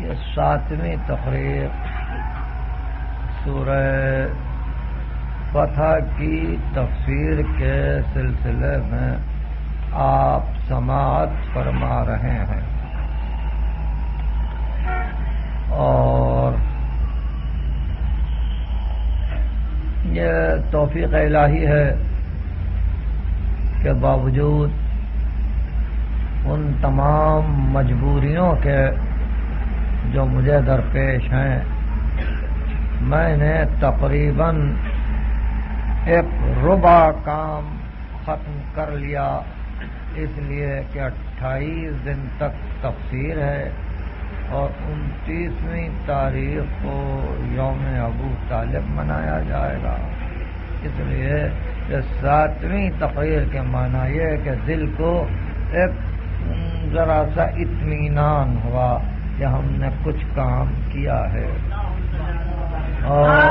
ये सातवीं तकरीर सूरह फतह की तफसीर के सिलसिले में आप समात फरमा रहे हैं और ये तोफ़ीक इलाही है के बावजूद उन तमाम मजबूरियों के जो मुझे दरपेश हैं, मैंने तकरीबन एक रुबा काम ख़त्म कर लिया। इसलिए कि अट्ठाईस दिन तक तफसीर है। और उनतीसवीं तारीख को यौम अबू तालिब मनाया जाएगा। इसलिए सातवीं तकरीर के माना यह कि दिल को एक जरा सा इत्मीनान हुआ कि हमने कुछ काम किया है। और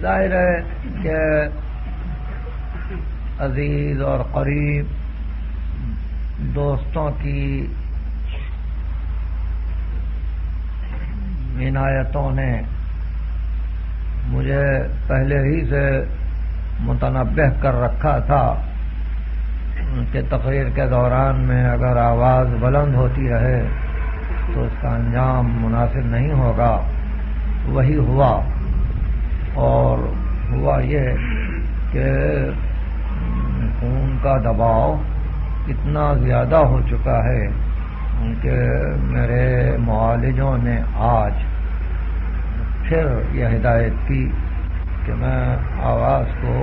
ज़ाहिर है कि अज़ीज़ और करीब दोस्तों की इनायतों ने मुझे पहले ही से मुतनबह कर रखा था कि तकरीर के दौरान में अगर आवाज़ बुलंद होती रहे तो उसका अंजाम मुनासिब नहीं होगा। वही हुआ। और हुआ ये कि खून का दबाव इतना ज़्यादा हो चुका है कि मेरे मुआलजों ने आज फिर यह हिदायत की कि मैं आवाज़ को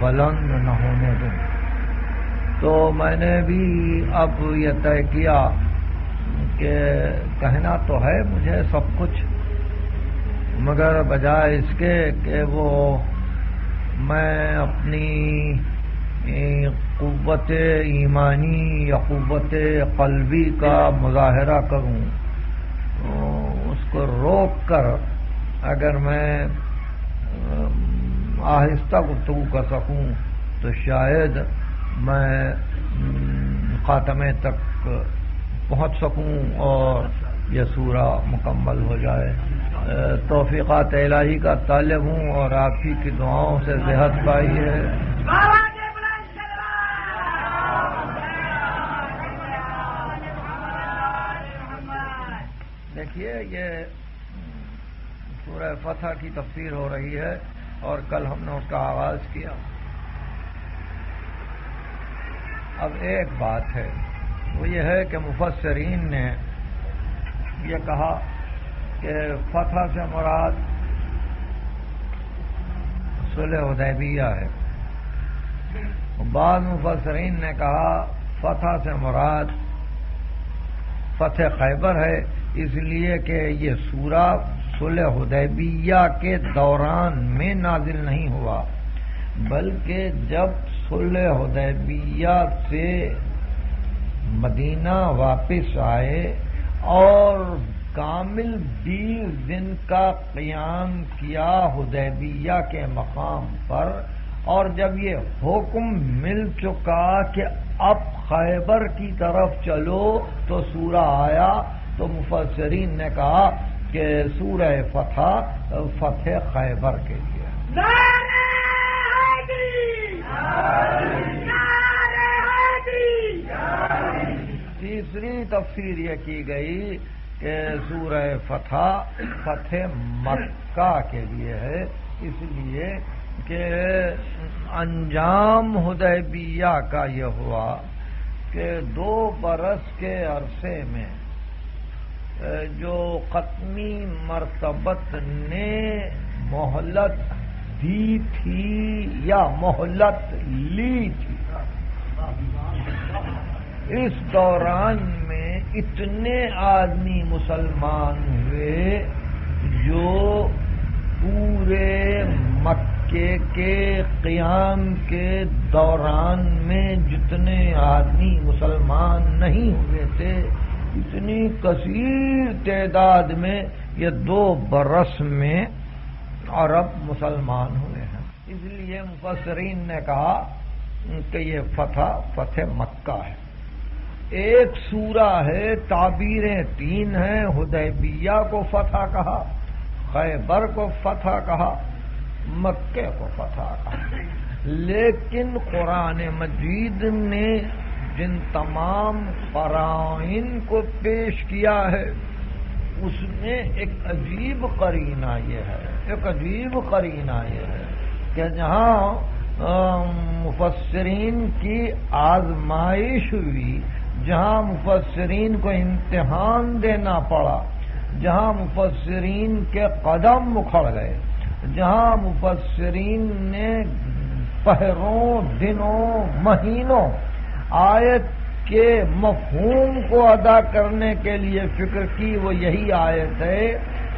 बुलंद न होने दूँ। तो मैंने भी अब यह तय किया कि कहना तो है मुझे सब कुछ, मगर बजाय इसके कि वो मैं अपनी क़वत ईमानी या क़वत कल्बी का मुजाहरा करूँ तो उसको रोक कर अगर मैं आहिस्ता गुफ्तु कर सकूँ तो शायद मैं ख़ात्मे तक पहुँच सकूँ और यह सूरा मुकम्मल हो जाए। तोफ़ीक़ात इलाही का तालब हूँ और आप ही की दुआओं से सेहत पाई है। ये सूरह फतह की तफसीर हो रही है और कल हमने उसका आगाज़ किया। अब एक बात है, वो ये है कि मुफसरीन ने ये कहा कि फतह से मुराद सुलह उदैबिया है। बाद मुफसरीन ने कहा, फतह से मुराद फतेह खैबर है इसलिए कि ये सूरा सुलह हुदैबिया के दौरान में नाजिल नहीं हुआ, बल्कि जब सुलह हुदैबिया से मदीना वापस आए और कामिल बीस दिन का क्याम किया हुदैबिया के मकाम पर और जब ये हुक्म मिल चुका कि अब खैबर की तरफ़ चलो तो सूरा आया तो मुफसरीन ने कहा कि सूरह फतह फतेह खैबर के लिए। तीसरी तफसीर यह की गई कि सूरह फतह फतेह मक्का के लिए है इसलिए कि अंजाम हुदैबिया का यह हुआ कि दो बरस के अरसे में जो कतमी मरतबत ने मोहलत दी थी या मोहलत ली थी। इस दौरान में इतने आदमी मुसलमान हुए जो पूरे मक्के के क्याम के दौरान में जितने आदमी मुसलमान नहीं हुए थे इतनी कसीर तादाद में ये दो बरस में अरब मुसलमान हुए हैं। इसलिए मुफसरीन ने कहा कि ये फतह, फतेह मक्का है। एक सूरा है, ताबीरें तीन हैं, हुदैबिया को फतह कहा, खैबर को फतह कहा, मक्के को फतह कहा। लेकिन कुरान मजीद ने जिन तमाम फराइन को पेश किया है, उसमें एक अजीब करीना ये है, एक अजीब करीना ये है कि जहाँ मुफसरीन की आजमाइश हुई, जहाँ मुफसरीन को इम्तिहान देना पड़ा, जहाँ मुफसरीन के कदम उखड़ गए, जहाँ मुफसरीन ने पहरों, दिनों, महीनों आयत के मफहूम को अदा करने के लिए फ़िक्र की, वो यही आयत है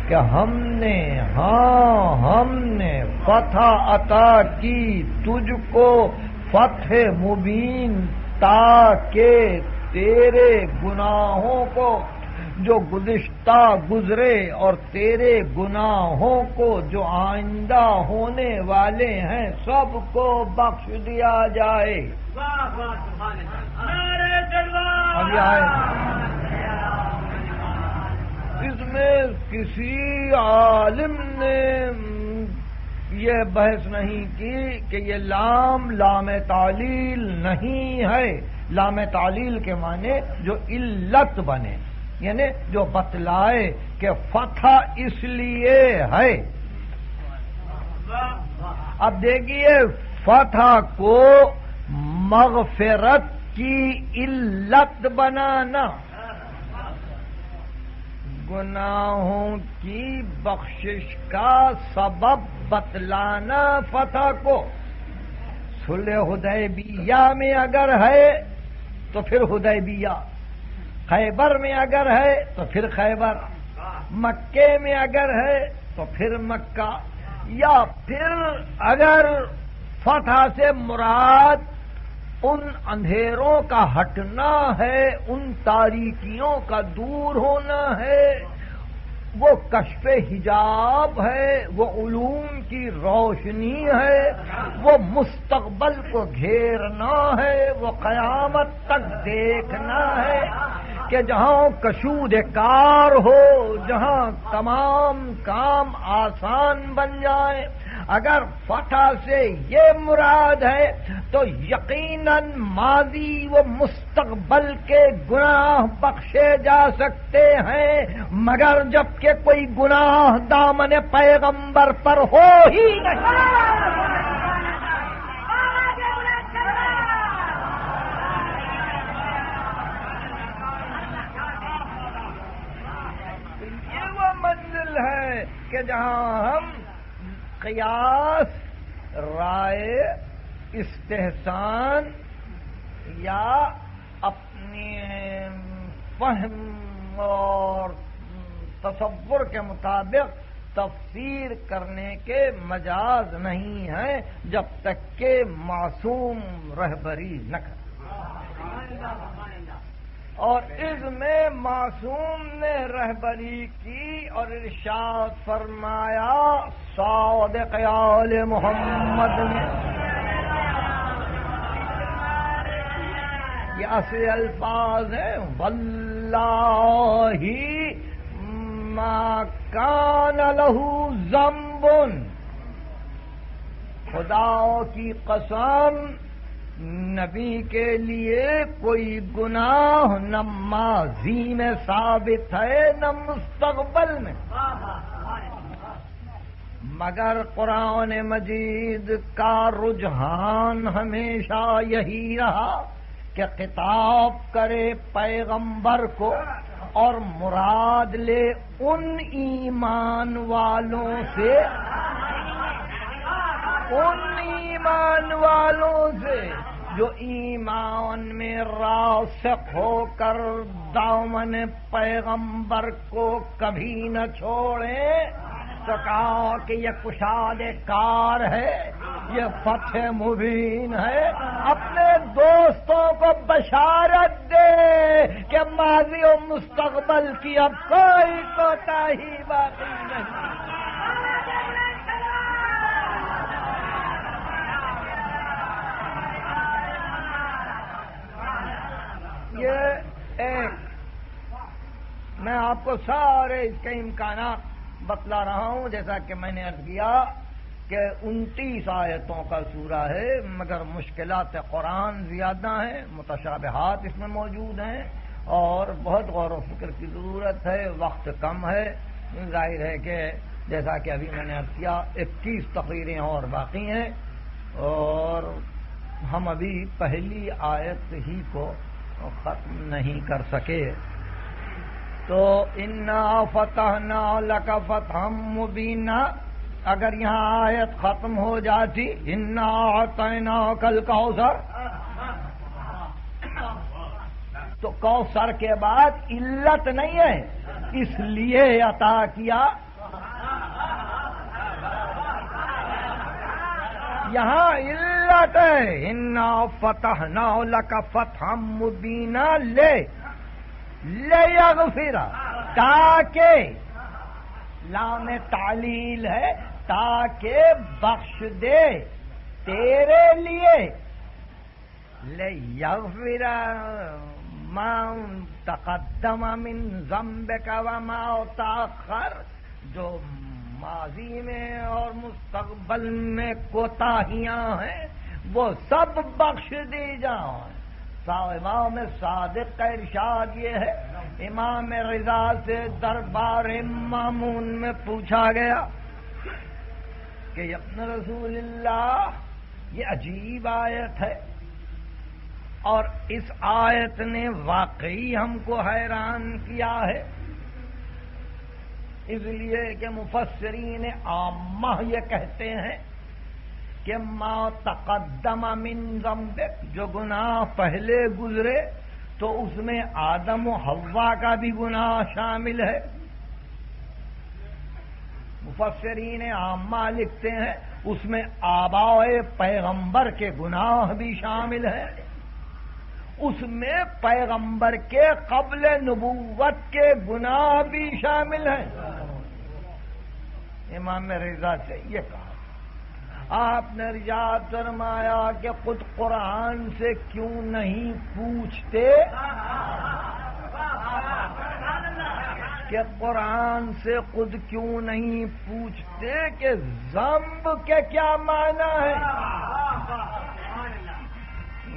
कि हमने हाँ हमने फतह अता की, तुझको फतेह मुबीन, ताके तेरे गुनाहों को जो गुदिश्ता गुजरे और तेरे गुनाहों को, जो आइंदा होने वाले हैं, सबको बख्श दिया जाए। इसमें किसी आलिम ने यह बहस नहीं की कि ये लाम लाम तालील नहीं है। लाम तालील के माने जो इल्लत बने। यानी जो बतलाए कि फतह इसलिए है। अब देखिए, फतह को मगफिरत की इल्लत बनाना। गुनाहों की बख्शिश का सबब बतलाना फतह को। सुलह हुदैबिया में अगर है तो फिर हुदैबिया। खैबर में अगर है तो फिर खैबर। मक्के में अगर है तो फिर मक्का। या फिर अगर फतह से मुराद उन अंधेरों का हटना है, उन तारीकियों का दूर होना है वो कशफ हिजाब है, वो उलूम की रोशनी है, वो मुस्तबल को घेरना है, वो कयामत तक देखना है कि जहाँ कशूद कार हो, जहाँ तमाम काम आसान बन जाए अगर फतह से ये मुराद है तो यकीनन माजी व मुस्तकबल के गुनाह बख्शे जा सकते हैं, मगर जबकि कोई गुनाह दामन पैगंबर पर हो ही नहीं। है कि जहाँ हम कयास, राय, इस्तेहसान या अपने फहम और तस्वुर के मुताबिक तफसीर करने के मजाज नहीं है जब तक के मासूम रहबरी न कर। और इसमें मासूम ने रहबरी की और इर्शाद फरमाया सौद कयाल मोहम्मद ने। ऐसे अल्फाज है, वल्लाही मा कान लहू जम्बुन। खुदा की कसम नबी के लिए कोई गुनाह न माजी में साबित है न मुस्तकबल में। मगर कुरान मजीद का रुझान हमेशा यही रहा कि खिताब करे पैगंबर को और मुराद ले उन ईमान वालों से उन ईमान वालों से जो ईमान में रासक होकर दामन पैगंबर को कभी न छोड़े तो कहा कि ये कुशाद कार है, ये फतेह मुबीन है, अपने दोस्तों को बशारत दे कि माजी और मुस्तकबल की अब कोई कोताही बाकी नहीं। ये एक मैं आपको सारे इसके इम्कान बतला रहा हूँ, जैसा कि मैंने अर्ज़ किया कि उनतीस आयतों का सूरा है, मगर मुश्किल कुरान ज़्यादा हैं, मुतशाबहात इसमें मौजूद हैं, और बहुत गौर व फ़िक्र की ज़रूरत है, वक्त कम है। ज़ाहिर है कि जैसा कि अभी मैंने अर्ज़ किया, इक्कीस तकरीरें और बाकी हैं, और हम अभी पहली आयत ही को खत्म नहीं कर सके। तो इन्ना फतह ना लका मुबीना। अगर यहाँ आयत खत्म हो जाती, इन्ना तैना कल कौसर। तो कौसर के बाद इल्लत नहीं है। इसलिए अता किया यहाँ इल्लत है। इन्ना फतह नौला का फतह मुबीना ले। ले यगफिरा ताके लाम तालील है, ताके बख्श दे तेरे लिए। ले यगफिरा माँ तकदम मिन जम्बे का वमा ताखर जो माजी में और मुस्तकबल में कोताहियाँ हैं, वो सब बख्श दी जाओ इमाम सादिक का इरशाद ये है। इमाम रिजा से दरबार मामून में पूछा गया कि अपने रसूल्लाह ये अजीब आयत है। और इस आयत ने वाकई हमको हैरान किया है। इसलिए कि मुफसरीन आमा ये कहते हैं कि माँ तकदम मिन जम्बिक, जो गुनाह पहले गुजरे तो उसमें आदम हवा का भी गुनाह शामिल है। मुफसरीन आमा लिखते हैं, उसमें आबाए पैगंबर के गुनाह भी शामिल है। उसमें पैगंबर के कबल नबूवत के गुनाह भी शामिल हैं। इमाम रिजा से ये कहा। आपने रिजात फरमाया कि खुद कुरान से क्यों नहीं पूछते? कि कुरान से खुद क्यों नहीं पूछते कि जम्ब के क्या माना है?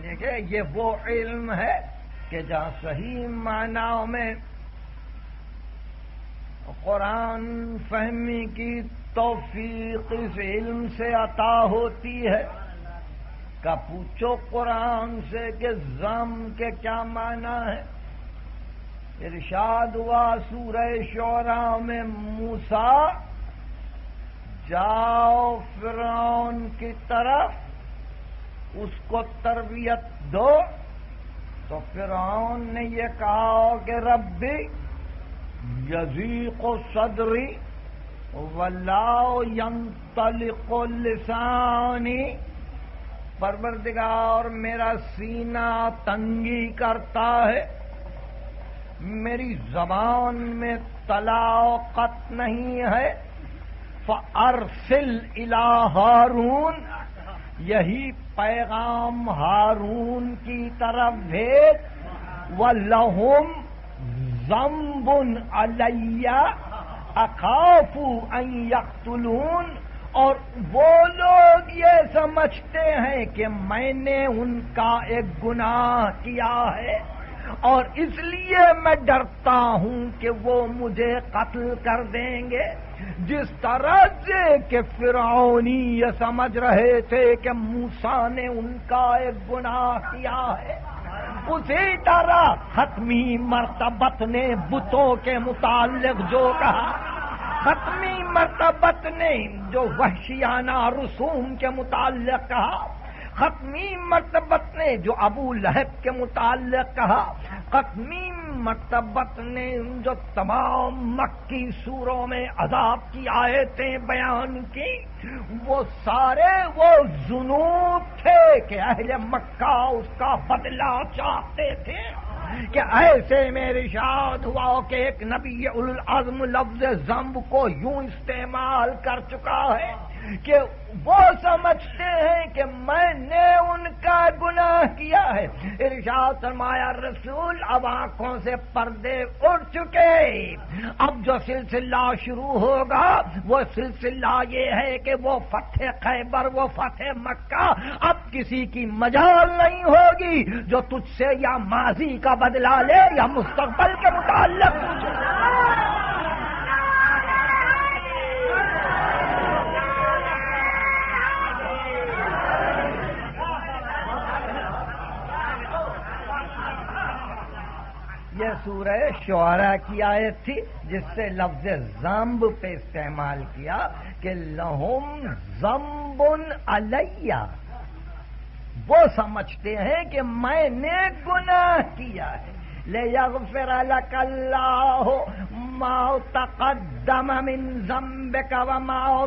देखिए, ये वो इल्म है कि जहाँ सही मानाओं में कुरान फहमी की तोफीक इस इल्म से अता होती है का पूछो कुरान से कि जम के क्या माना है? इरशाद हुआ सूरह शोरा में मूसा, जाओ फिर की तरफ़, उसको तरबियत दो। तो फिर ने ये कहा कि रब्बी यजीक सदरी वल्लाओ यंतलिको लिसानी परवरदिगार मेरा सीना तंगी करता है मेरी जबान में तलाकत नहीं है फरसिल इला हारून यही पैगाम हारून की तरफ़ भेज व लहुम जम्बुन अलैया अखाफू यकतुलून और वो लोग ये समझते हैं कि मैंने उनका एक गुनाह किया है और इसलिए मैं डरता हूँ कि वो मुझे कत्ल कर देंगे जिस तरह से कि फिरौनी ये समझ रहे थे कि मूसा ने उनका एक गुनाह किया है उसी तरह हतमी मरतबत ने बुतों के मुतालिक जो कहा। हतमी मरतबत ने जो वहशियाना रसूम के मुतालिक कहा। खत्मी मरतबत ने, जो अबू लहब के मुताल कहा, खत्मी मरतबत ने जो तमाम मक्की सूरों में अजाब की आयतें बयान की, वो सारे वो जुनूब थे कि अहले मक्का उसका बदला चाहते थे, कि ऐसे में रिशाद हुआ कि एक नबी उल आज़म लफ्ज जम्ब को यूँ इस्तेमाल कर चुका है। कि वो समझते हैं कि मैंने उनका गुनाह किया है। इर्शाद फरमाया, रसूल अब आँखों से पर्दे उड़ चुके अब जो सिलसिला शुरू होगा, वो सिलसिला ये है कि वो फतेह खैबर, वो फतेह मक्का अब किसी की मजाल नहीं होगी जो तुझसे या माजी का बदला ले या मुस्तकबल के मुताल्लक। ये सूरह शुरा की आयत थी, जिससे लफ्ज जम्ब पे इस्तेमाल किया कि लहुम जम्बुन अलैया। वो समझते हैं कि मैंने गुनाह किया है। ले यगफिर अल्लाह माओ तकदम मिन जम्बिक व माओ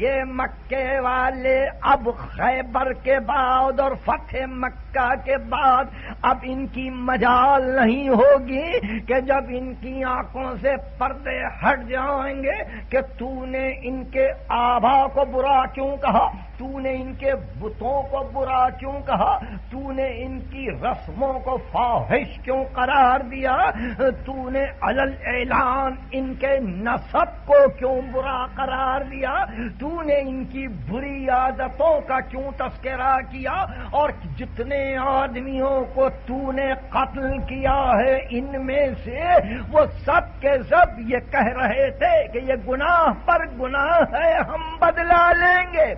ये मक्के वाले अब खैबर के बाद और फतेह मक्का के बाद अब इनकी मजाल नहीं होगी कि जब इनकी आँखों से पर्दे हट जाएँगे कि तूने इनके आभा को बुरा क्यों कहा तूने इनके बुतों को बुरा क्यों कहा? तूने इनकी रस्मों को फाहिश क्यों करार दिया? तूने अलल ऐलान इनके नसब को क्यों बुरा करार दिया? तूने इनकी बुरी आदतों का क्यों तस्करा किया? और जितने आदमियों को तूने कत्ल किया है, इनमें से वो सब के सब ये कह रहे थे कि ये गुनाह पर गुनाह है, हम बदला लेंगे।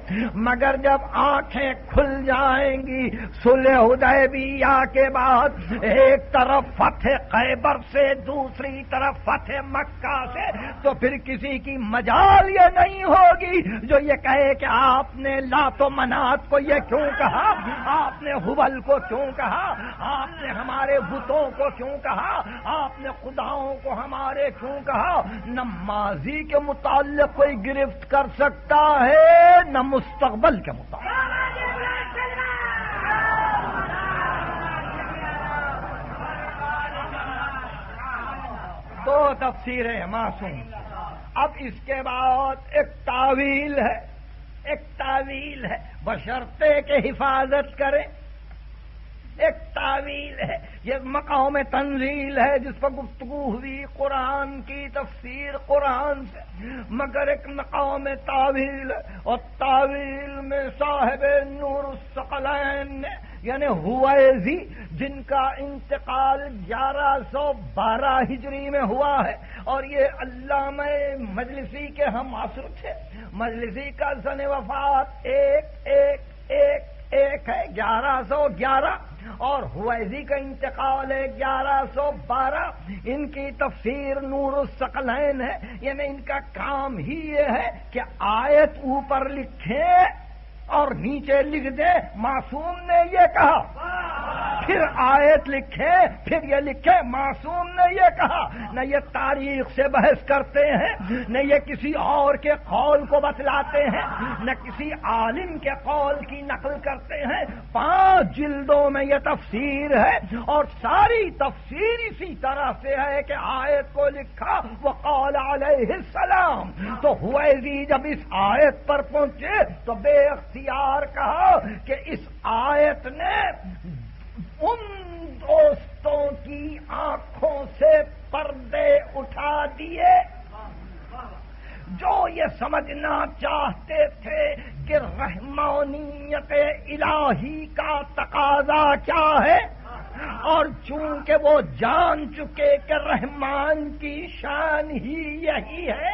मगर जब आँखें खुल जाएँगी, सुलह उदयबिया के बाद, एक तरफ़ फतेह खैबर से, दूसरी तरफ़ फतेह मक्का से तो फिर किसी की मजाल ये नहीं होगी जो ये कहे कि आपने लातो मनात को ये क्यों कहा? आपने हुबल को क्यों कहा? आपने हमारे बुतों को क्यों कहा? आपने खुदाओं को हमारे क्यों कहा? न माजी के मुताल कोई गिरफ्त कर सकता है, न मुस्तबल के मुताल दो तफसीरें मासूम। अब इसके बाद एक तावील है, एक तावील है। बशर्ते के हिफाजत करें। एक तावील है। ये मकाओं में तंजील है, जिस पर गुफ्तगु हुई कुरान की तफसीर, कुरान से। मगर एक मकाम तावील और तावील में साहेब नूर सकलैन ने, यानी हुआजी जिनका इंतकाल 1112 हिजरी में हुआ है, और ये अल्लाह मजलिसी के हम आसुर थे। मजलिसी का सन वफात एक एक एक एक है ग्यारह सौ ग्यारह और हुवैजी का इंतकाल है ग्यारह सौ बारह। इनकी तफसीर नूर सकलैन है, यानी इनका काम ही ये है कि आयत ऊपर लिखे और नीचे लिख दे, मासूम ने ये कहा। फिर आयत लिखे, फिर ये लिखे, मासूम ने ये कहा। न ये तारीख से बहस करते हैं, न ये किसी और के कौल को बतलाते हैं, न किसी आलिम के कौल की नकल करते हैं। पाँच जिल्दों में ये तफसीर है और सारी तफसीर इसी तरह से है कि आयत को लिखा, वो कौल आल सलाम तो हुएगी जब इस आयत पर पहुँचे तो बेख्तियार कहा कि इस आयत ने उन दोस्तों की आँखों से पर्दे उठा दिए। जो ये समझना चाहते थे कि रहमानियत इलाही का तकाजा क्या है, और चूँकि वो जान चुके कि रहमान की शान ही यही है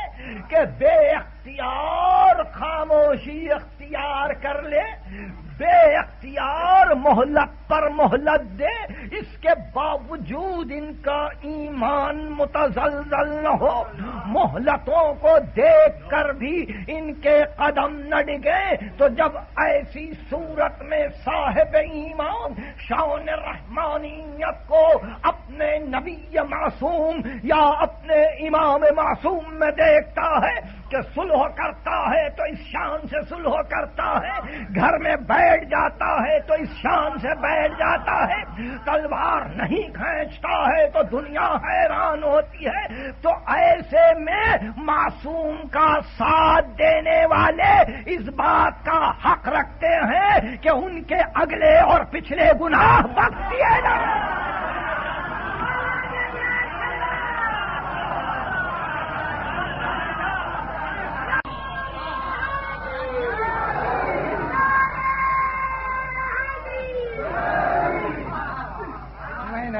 कि बे अख्तियार खामोशी अख्तियार कर ले बे अख्तियार मोहलत पर मोहलत दे, इसके बावजूद इनका ईमान मुतजलजल न हो। मोहलतों को देख कर भी इनके कदम न डिगे। तो जब ऐसी सूरत में साहेब ईमान, शान रहमानियत को अपने नबी मासूम या अपने इमाम मासूम में देखता है कि सुलह करता है तो इस शान से सुलह करता है। घर में बैठ जाता है तो इस शान से बैठ जाता है। तलवार नहीं खींचता है तो दुनिया हैरान होती है। तो ऐसे में मासूम का साथ देने वाले इस बात का हक रखते हैं कि उनके अगले और पिछले गुनाह बख्श दिए जाए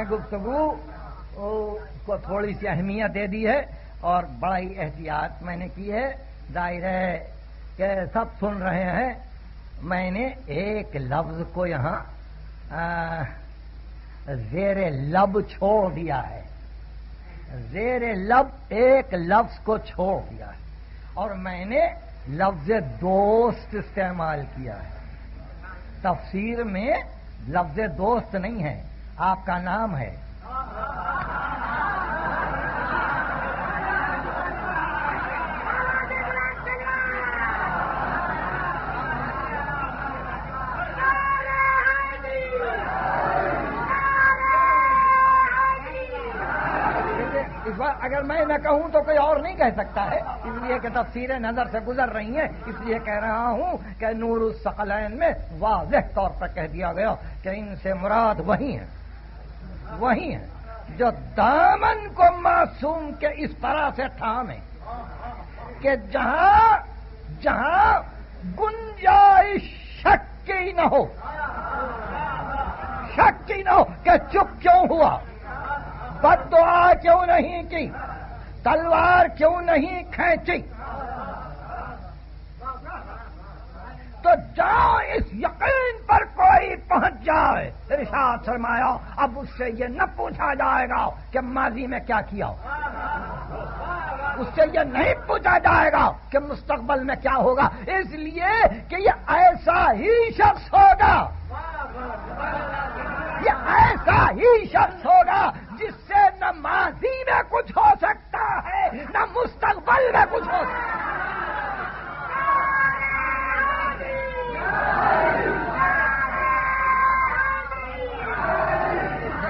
गुफ्तगु को थोड़ी सी अहमियत दे दी है और बड़ा ही एहतियात मैंने की है। ज़ाहिर है कि सब सुन रहे हैं। मैंने एक लफ्ज को यहाँ जेर लब छोड़ दिया है। जेर लब एक लफ्ज को छोड़ दिया है। और मैंने लफ्ज दोस्त इस्तेमाल किया है। तफसीर में लफ्ज दोस्त नहीं है। आपका नाम है। अगर मैं न कहूँ तो कोई और नहीं कह सकता है। इसलिए कि तफसीरें नज़र से गुजर रही हैं। इसलिए कह रहा हूँ कि नूर सकलैन में वाजह तौर पर कह दिया गया कि इनसे मुराद वही है। वही है, जो दामन को मासूम के इस तरह से थामे कि जहाँ जहाँ गुंजाइश शक की न हो शक की न हो कि चुप क्यों हुआ? बद दुआ क्यों नहीं की? तलवार क्यों नहीं खींची? तो जाओ इस यकीन पहुँच जाए। इरशाद फरमाया अब उससे ये न पूछा जाएगा कि माजी में क्या किया। उससे ये नहीं पूछा जाएगा कि मुस्तकबल में क्या होगा। इसलिए कि ये ऐसा ही शख्स होगा। ये ऐसा ही शख्स होगा जिससे न माजी में कुछ हो सकता है, न मुस्तकबल में कुछ हो सकता है।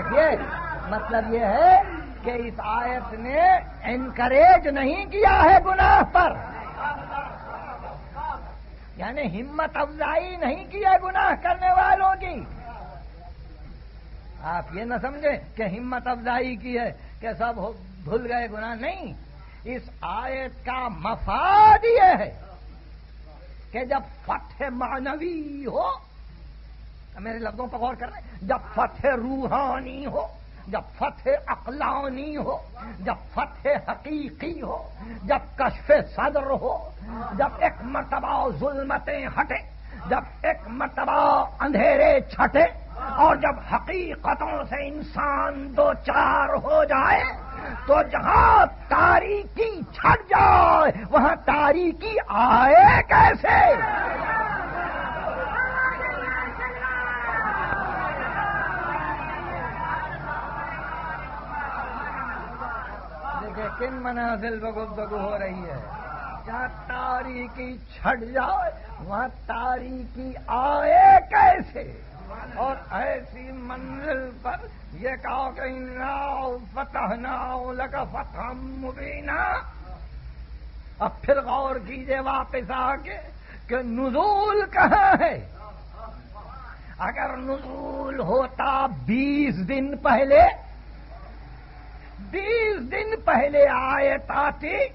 देखिए मतलब ये है कि इस आयत ने एनकरेज नहीं किया है गुनाह पर। यानी हिम्मत अफजाई नहीं की है गुनाह करने वालों की। आप ये न समझे कि हिम्मत अफजाई की है कि सब भूल गए, गुनाह नहीं। इस आयत का मफाद यह है कि जब फतेह मानवी हो मेरे लफ्जों पर गौर कर रहे जब फतेह रूहानी हो, जब फतेह अकलानी हो, जब फतेह हकीकी हो, जब कशफ सदर हो, जब एक मरतबा जुल्मतें हटे, जब एक मरतबा अंधेरे छटे, और जब हकीकतों से इंसान दो चार हो जाए तो जहाँ तारीकी छट जाए, वहाँ तारीकी आए कैसे? किन मनाजिल बगुबगु हो रही है? जहाँ तारीकी छट जाए, वहाँ तारीकी आए कैसे? और ऐसी मंजिल पर ये कहो कि नाव फतह नाव लगा फतह मुबीना। अब फिर गौर कीजिए वापस आके कि नजूल कहाँ है? अगर नजूल होता बीस दिन पहले बीस दिन पहले आयत आती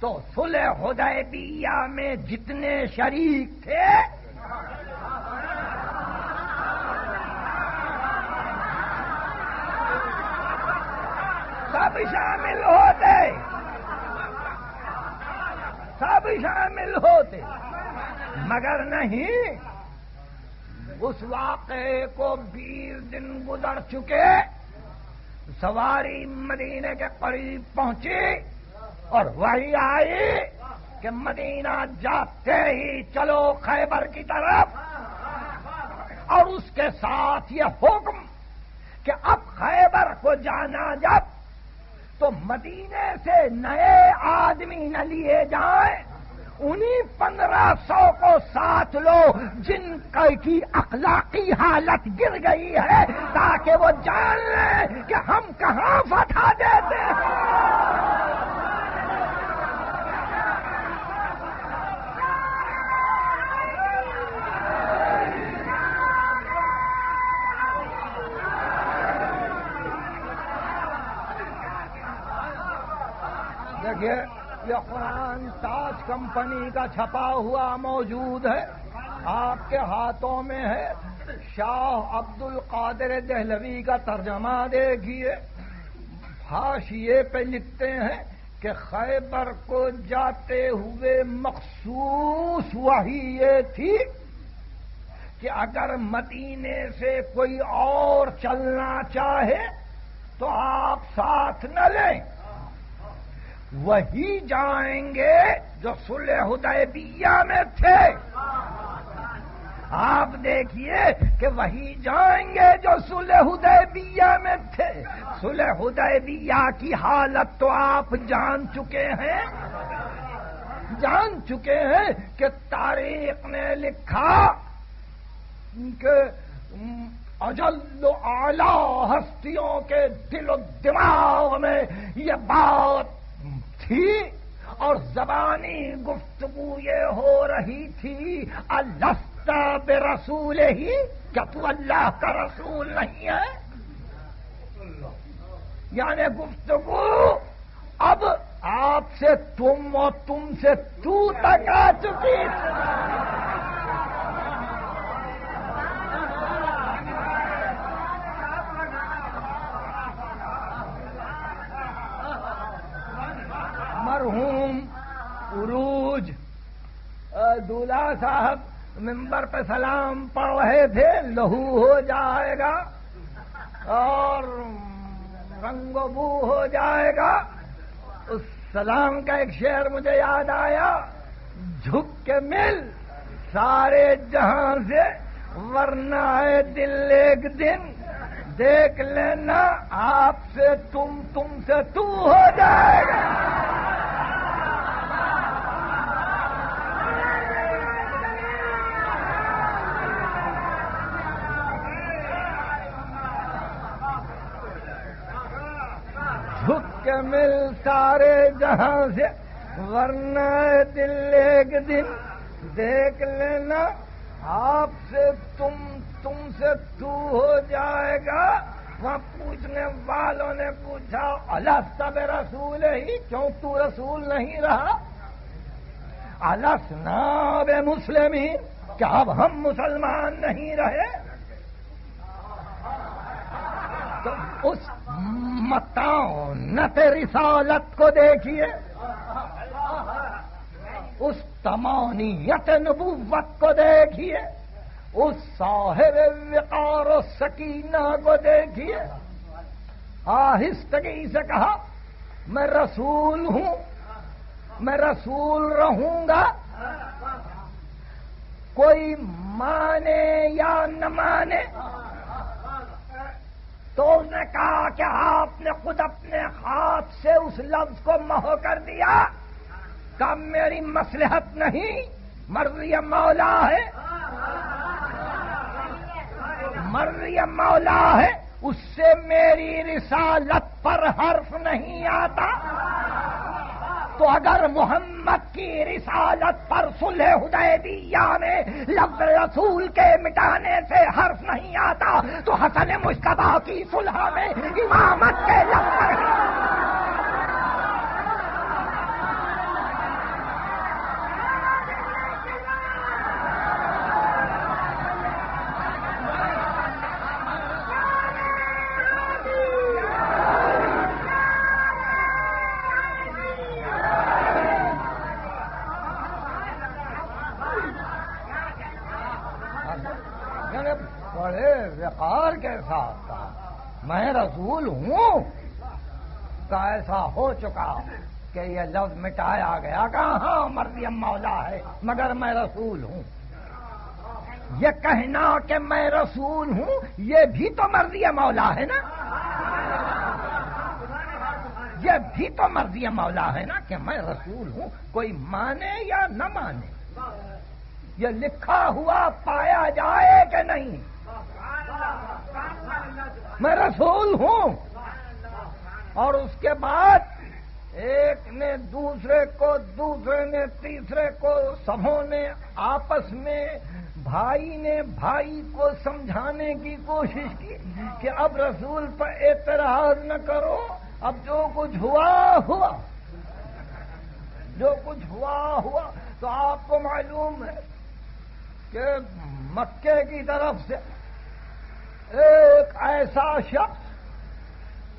तो सुलह हुदैबिया में जितने शरीक थे। सब शामिल होते। सब शामिल होते। मगर नहीं, उस वाक़े को बीस दिन गुजर चुके। सवारी मदीने के करीब पहुँची और वही आई कि मदीना जाते ही चलो खैबर की तरफ़। और उसके साथ ये हुक्म कि अब खैबर को जाना जब तो मदीने से नए आदमी न लिए जाए। उन्हीं पंद्रह सौ को साथ लो जिनका की अखलाकी हालत गिर गई है, ताकि वो जान ले कि हम कहाँ फटा देते हैं। देखिए यह कुरान ताज कंपनी का छपा हुआ मौजूद है। आपके हाथों में है। शाह अब्दुल कादिर दहलवी का तर्जमा देखिए। हाशिए पे लिखते हैं कि खैबर को जाते हुए मखसूस वही ये थी कि अगर मदीने से कोई और चलना चाहे तो आप साथ न लें। वही जाएँगे जो सुलह हुदैबिया में थे। आप देखिए कि वही जाएँगे जो सुलह हुदैबिया में थे। सुलह हुदैबिया की हालत तो आप जान चुके हैं। जान चुके हैं कि तारीख ने लिखा कि अजल आला हस्तियों के दिलो दिमाग में ये बात थी और जबानी गुफ्तगु ये हो रही थी। अल्लाह बे रसूल ही। क्या तू अल्लाह का रसूल नहीं है? यानी गुफ्तगु, अब आपसे तुम और तुमसे तू तक आ चुकी मरहूम उरूज दूल्हा साहब, मिंबर पे सलाम पढ़ रहे थे, लहू हो जाएगा, और रंगबू हो जाएगा। उस सलाम का एक शेर मुझे याद आया, झुक के मिल सारे जहाँ से, वरना है दिल एक दिन। देख लेना, आपसे तुम, तुमसे तू हो जाएगा। मिल सारे जहाँ से, वरना दिल एक दिन देख लेना। आपसे तुम, तुमसे तू हो जाएगा। वहाँ पूछने वालों ने पूछा, अल्लाह सब रसूल ही, क्यों तू रसूल नहीं रहा? अलसना बे मुस्लिम क्या अब हम मुसलमान नहीं रहे? तो उस मताओ नत रिसालत को देखिए। उस तमानियत नबूवत को देखिए। उस साहिब विकार सकीना को देखिए। आहिस्तगी से कहा, मैं रसूल हूँ, मैं रसूल रहूँगा। कोई माने या न माने तो उसने कहा कि आपने खुद अपने हाथ से उस लफ्ज को महो कर दिया। कब मेरी मसलहत नहीं? मर्रिय मौला है? मर्रिय मौला है? उससे मेरी रिसालत पर हर्फ नहीं आता। तो अगर मोहम्मद की रिसालत पर सुलह हुदैबिया में लफ्ज रसूल के मिटाने से हर्फ नहीं आता तो हसन मुश्तबा की सुलह में इमामत के लफ्ज कि ये लफ्ज मिटाया गया, कहा हाँ मरियम मौला है, मगर मैं रसूल हूँ। ये कहना कि मैं रसूल हूँ, ये भी तो मर्ज़ी मौला है ना? ये भी तो मर्ज़ी मौला है ना कि मैं रसूल हूँ, कोई माने या न माने? ये लिखा हुआ पाया जाए कि नहीं? मैं रसूल हूँ। और उसके बाद को, दूसरे ने, तीसरे को, सबों ने, आपस में, भाई ने, भाई को समझाने की कोशिश की कि अब रसूल पर एतराज़ न करो। अब जो कुछ हुआ हुआ। जो कुछ हुआ हुआ। तो आपको मालूम है कि मक्के की तरफ़ से एक ऐसा शख्स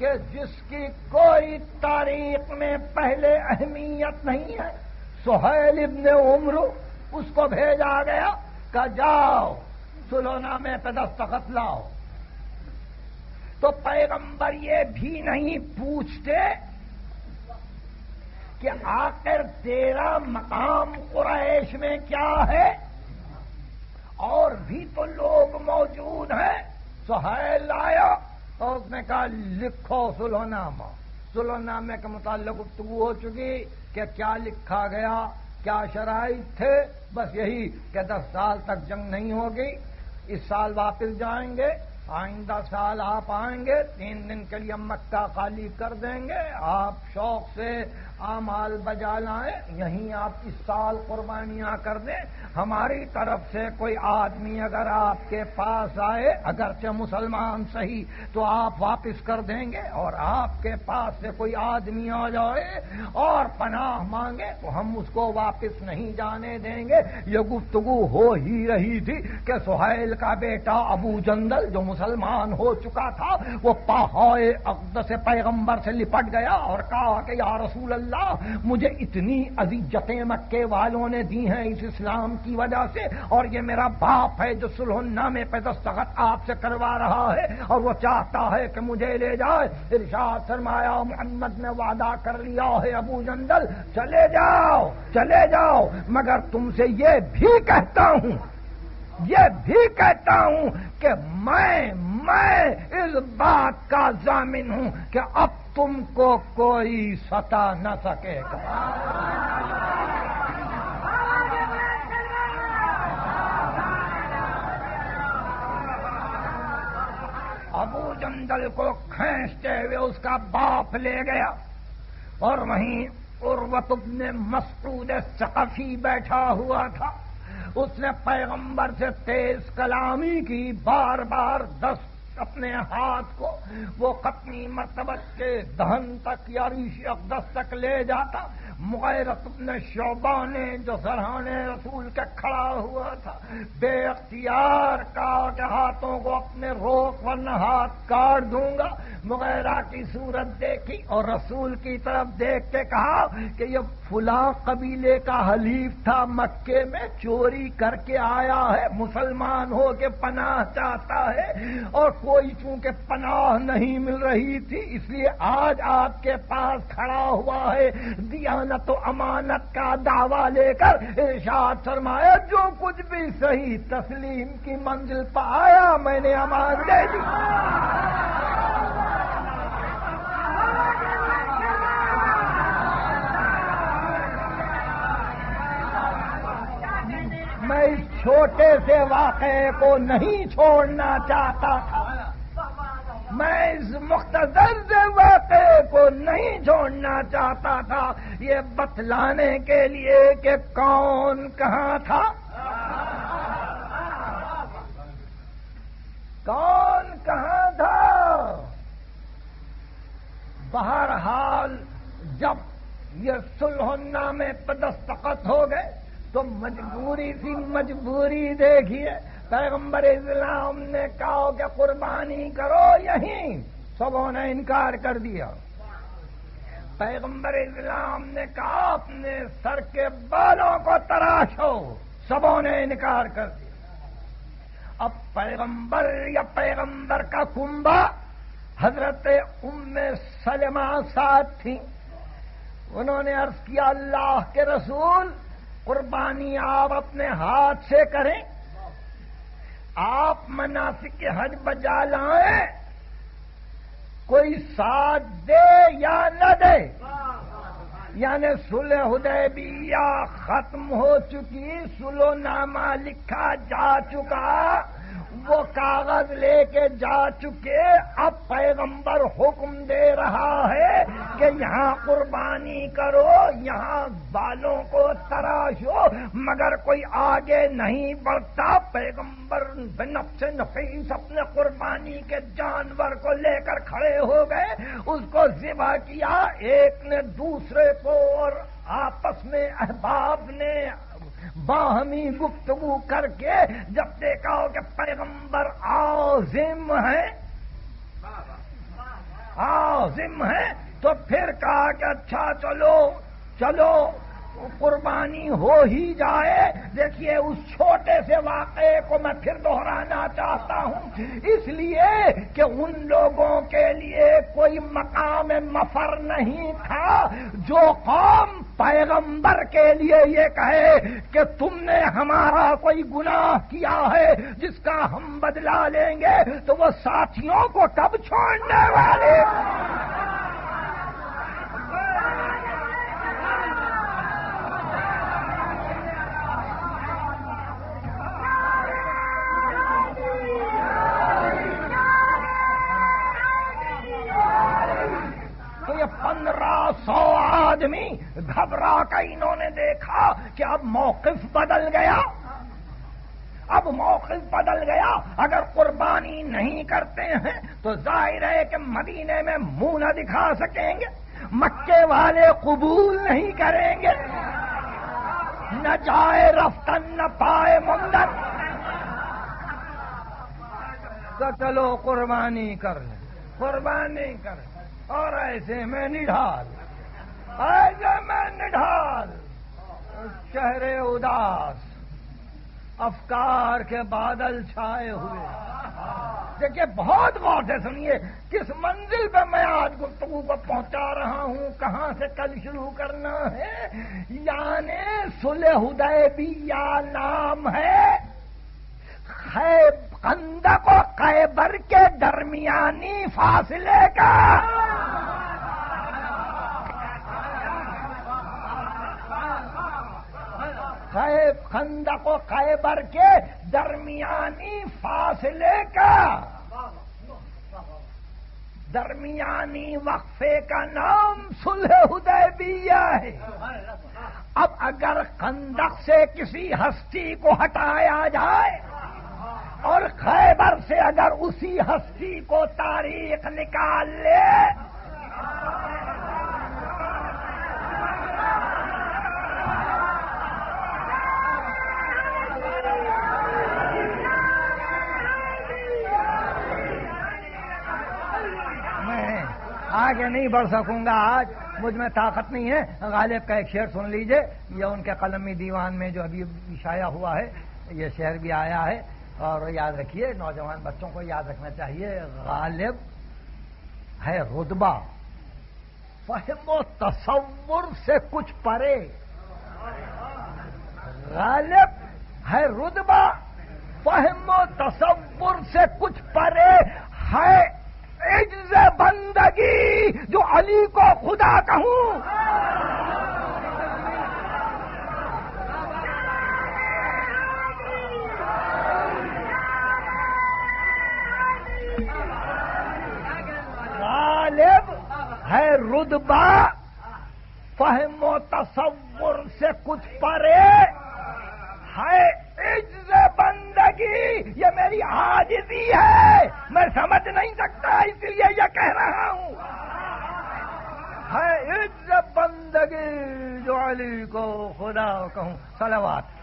कि जिसकी कोई तारीख में पहले अहमियत नहीं है, सुहेल इब्ने उम्र उसको भेजा गया का जाओ, सुलोनामे पे दस्तखत लाओ। तो पैगंबर ये भी नहीं पूछते कि आखिर तेरा मकाम कुरैश में क्या है? और भी तो लोग मौजूद हैं। सुहेल आया और उसने कहा, लिखो सुलहनामा सुलहनामे के मुताल गुफ्तगु हो चुकी कि क्या लिखा गया, क्या शराइ थे, बस यही कि दस साल तक जंग नहीं होगी। इस साल वापस जाएँगे, आइंदा साल आप आएँगे, तीन दिन के लिए मक्का खाली कर देंगे। आप शौक से आमाल बजा लाएँ, यहीं आप इस साल कुर्बानियाँ कर दें। हमारी तरफ़ से कोई आदमी अगर आपके पास आए अगर से मुसलमान सही तो आप वापस कर देंगे और आपके पास से कोई आदमी आ जाए और पनाह मांगे तो हम उसको वापस नहीं जाने देंगे। ये गुफ्तगु हो ही रही थी कि सुहेल का बेटा अबू जंदल जो मुसलमान हो चुका था, वो पहाए अकद से पैगंबर से लिपट गया और कहा कि या रसूल अल्लाह, मुझे इतनी अजीजतें मक्के वालों ने दी हैं इस इस्लाम की वजह से, और ये मेरा बाप है जो सुलहनामे पे दस्तखत आपसे करवा रहा है, और वो चाहता है कि मुझे ले जाए। इर्शाद फरमाया, मोहम्मद ने वादा कर लिया है अबू जंदल चले जाओ चले जाओ, मगर तुमसे ये भी कहता हूँ, ये भी कहता हूँ कि मैं मैं इस बात का जामिन हूँ कि अब तुमको कोई सता न सकेगा अबू जंदल को खींचते हुए उसका बाप ले गया और वहीं उर्वत ने मसूद सकफी बैठा हुआ था। उसने पैगंबर से तेज कलामी की बार बार दस अपने हाथ को वो कतनी मरतबत के दहन तक या ऋषि अकदस तक ले जाता। मुगैरत अपने शोबा ने जो सरहाने रसूल के खड़ा हुआ था, बेअख्तियार कहा के हाथों को अपने रोक वरना हाथ काट दूँगा। मुगैरा की सूरत देखी और रसूल की तरफ़ देख के कहा कि ये फुला कबीले का हलीफ था, मक्के में चोरी करके आया है, मुसलमान हो के पनाह चाहता है और कोई चूँकि पनाह नहीं मिल रही थी, इसलिए आज आपके पास खड़ा हुआ है। दियानत अमानत का दावा लेकर इर्शाद फरमाया जो कुछ भी सही तस्लीम की मंजिल पर आया मैंने अमान दे दी। मैं इस छोटे से वाक़े को नहीं छोड़ना चाहता था। मैं इस मुख्तर से वाक़े को नहीं छोड़ना चाहता था। ये बतलाने के लिए कि कौन कहाँ था। कौन कहाँ था। बहरहाल, जब ये सुलहनामे में पदस्तखत हो गए तो मजबूरी थी मजबूरी देखिए पैगंबर इस्लाम ने कहा कि कुर्बानी करो, यहीं सबों ने इनकार कर दिया। पैगंबर इस्लाम ने कहा, अपने सर के बालों को तराशो, सबों ने इनकार कर दिया। अब पैगंबर या पैगंबर का कुंभा हज़रत उम्म सलमा साथ थी। उन्होंने अर्ज़ किया, अल्लाह के रसूल, कुर्बानी आप अपने हाथ से करें। आप मनासिक के हज बजा लाए। कोई साथ दे या न दे, यानी सुलह हुदैबिया खत्म हो चुकी, सुलो नामा लिखा जा चुका। वो कागज़ लेके जा चुके, अब पैगंबर हुक्म दे रहा है कि यहाँ कुर्बानी करो, यहाँ बालों को तराशो, मगर कोई आगे नहीं बढ़ता। पैगंबर नफ्स नफीस अपने कुर्बानी के जानवर को लेकर खड़े हो गए। उसको जिबा किया, एक ने दूसरे को और आपस में अहबाब ने बाहमी गुफ्तगु करके जब देखा हो कि पैगंबर आजिम है आजिम है तो फिर कहा कि अच्छा चलो चलो, कुर्बानी हो ही जाए। देखिए, उस छोटे से वाक़े को मैं फिर दोहराना चाहता हूँ। इसलिए कि उन लोगों के लिए कोई मकाम मफर नहीं था, जो कौम पैगंबर के लिए ये कहे कि तुमने हमारा कोई गुनाह किया है जिसका हम बदला लेंगे तो वो साथियों को कब छोड़ने वाले? अगर कुर्बानी नहीं करते हैं तो ज़ाहिर है कि मदीने में मुँह न दिखा सकेंगे, मक्के वाले कबूल नहीं करेंगे। न जाए रफ्तन, न पाए मुंदन तो चलो कुर्बानी कर ले, कुर्बानी कर और ऐसे में निढाल, ऐसे में निढाल चेहरे उदास। अफकार के बादल छाए हुए। देखिए, बहुत गौर से सुनिए, किस मंजिल पे मैं आज गुफ्तगु को पहुँचा रहा हूँ, कहाँ से कल शुरू करना है? यानी सुलह या नाम है? खैब खंदक और कैबर के दरमियानी फासले का खंदक कैबर के दरमियानी फासले का। दरमियानी वक्फे का नाम सुलह हुदैबिया है। अब अगर खंदक से किसी हस्ती को हटाया जाए, और खैबर से अगर उसी हस्ती को तारीख निकाल ले आगे नहीं बढ़ सकूँगा आज। मुझमें ताकत नहीं है। गालिब का एक शेर सुन लीजिए। यह उनके कलमी दीवान में जो अभी इशाया हुआ है, ये शेर भी आया है। और याद रखिए, नौजवान बच्चों को याद रखना चाहिए। गालिब है रुतबा। फहमो तस्वुर से कुछ परे। गालिब है रुतबा। फहमो तस्वुर से कुछ परे है इज्ज बंदगी, जो अली को खुदा कहूँ। गालिब है रुदबा फहमो तस्वुर से कुछ परे। है इज्ज बंदगी ये मेरी आजिजी है। मैं समझ नहीं सकता, इसलिए ये कह रहा हूँ। है इज़्ज़त बंदगी जो अली को खुदा कहूँ, सलावात।